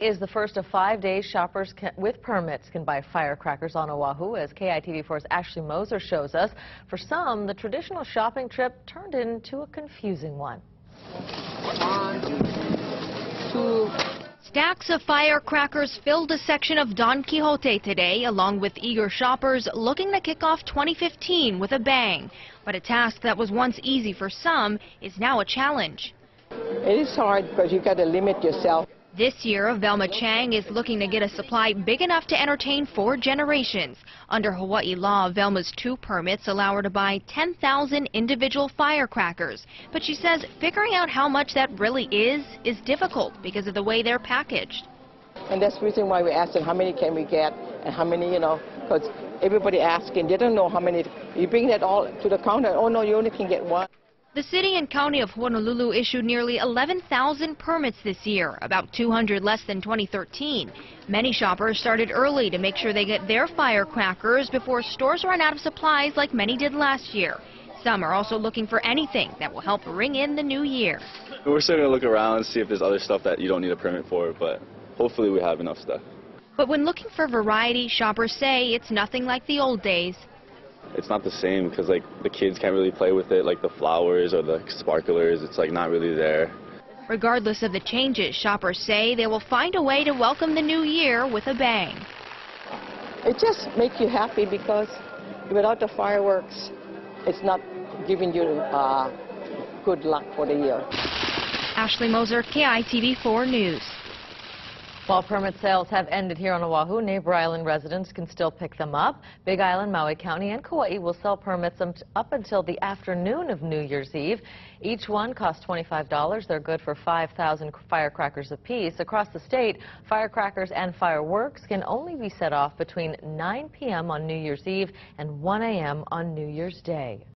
is the first of five days shoppers can, with permits can buy firecrackers on Oahu, as KITV4's Ashley Moser shows us. For some, the traditional shopping trip turned into a confusing one. One, two, Stacks of firecrackers filled a section of Don Quijote today, along with eager shoppers looking to kick off 2015 with a bang. But a task that was once easy for some is now a challenge. It is hard because you've got to limit yourself. This year, Velma Chang is looking to get a supply big enough to entertain four generations. Under Hawaii law, Velma's two permits allow her to buy 10,000 individual firecrackers. But she says figuring out how much that really is is difficult because of the way they're packaged. And that's the reason why we asked them how many can we get and how many, you know, because everybody asking, they don't know how many. You bring that all to the counter, oh no, you only can get one. The city and county of Honolulu issued nearly 11,000 permits this year, about 200 less than 2013. Many shoppers started early to make sure they get their firecrackers before stores run out of supplies like many did last year. Some are also looking for anything that will help ring in the new year. We're still going to look around and see if there's other stuff that you don't need a permit for, but hopefully we have enough stuff. But when looking for variety, shoppers say it's nothing like the old days it's not the same because like the kids can't really play with it like the flowers or the sparklers it's like not really there. Regardless of the changes shoppers say they will find a way to welcome the new year with a bang. It just makes you happy because without the fireworks it's not giving you uh, good luck for the year. Ashley moser kitv4 news while permit sales have ended here on Oahu, neighbor island residents can still pick them up. Big Island, Maui County, and Kauai will sell permits up until the afternoon of New Year's Eve. Each one costs $25. They're good for 5,000 firecrackers apiece. Across the state, firecrackers and fireworks can only be set off between 9 p.m. on New Year's Eve and 1 a.m. on New Year's Day.